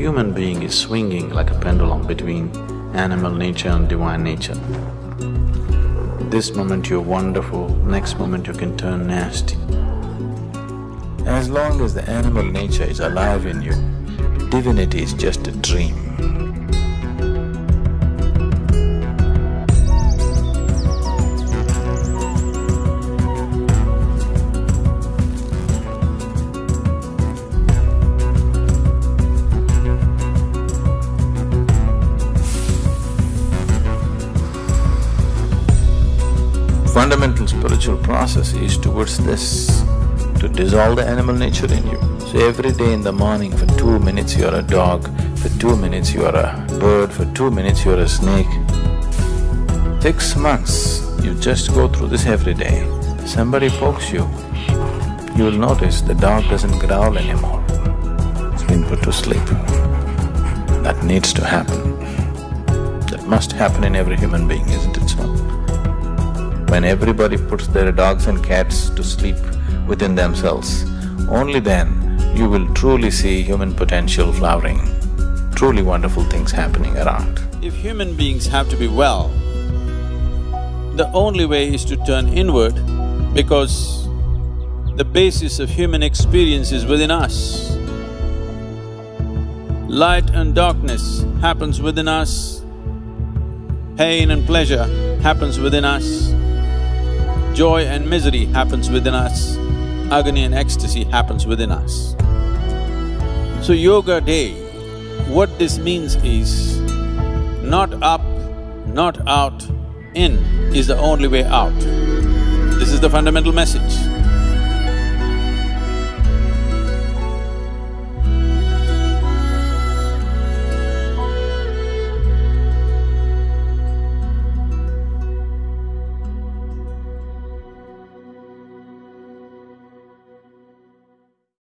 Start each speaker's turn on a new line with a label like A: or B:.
A: human being is swinging like a pendulum between animal nature and divine nature. This moment you're wonderful, next moment you can turn nasty. As long as the animal nature is alive in you, divinity is just a dream. Fundamental spiritual process is towards this, to dissolve the animal nature in you. So every day in the morning for two minutes you're a dog, for two minutes you're a bird, for two minutes you're a snake. Six months, you just go through this every day. Somebody pokes you, you will notice the dog doesn't growl anymore. It's been put to sleep. That needs to happen. That must happen in every human being, isn't it so? When everybody puts their dogs and cats to sleep within themselves, only then you will truly see human potential flowering, truly wonderful things happening around.
B: If human beings have to be well, the only way is to turn inward because the basis of human experience is within us. Light and darkness happens within us, pain and pleasure happens within us, joy and misery happens within us, agony and ecstasy happens within us. So yoga day, what this means is, not up, not out, in is the only way out. This is the fundamental message.